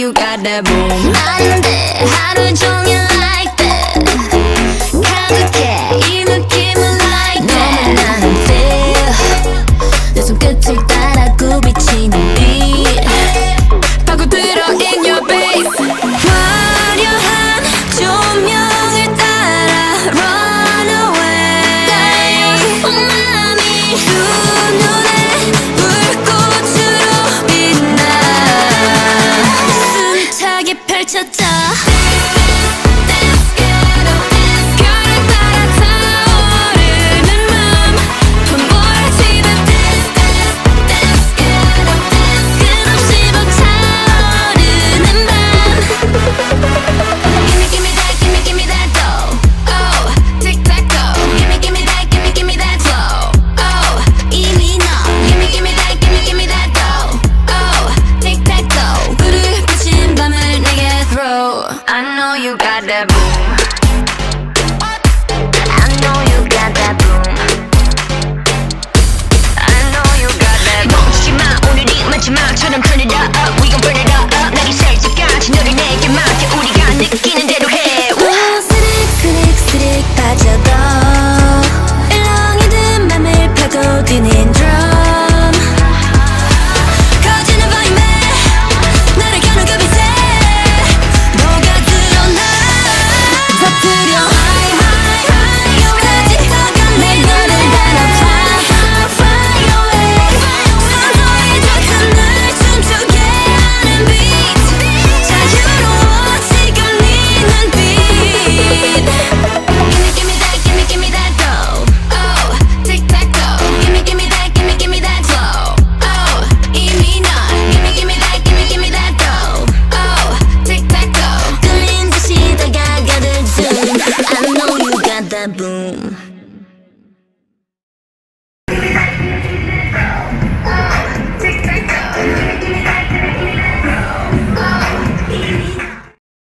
you got that boom. Got boom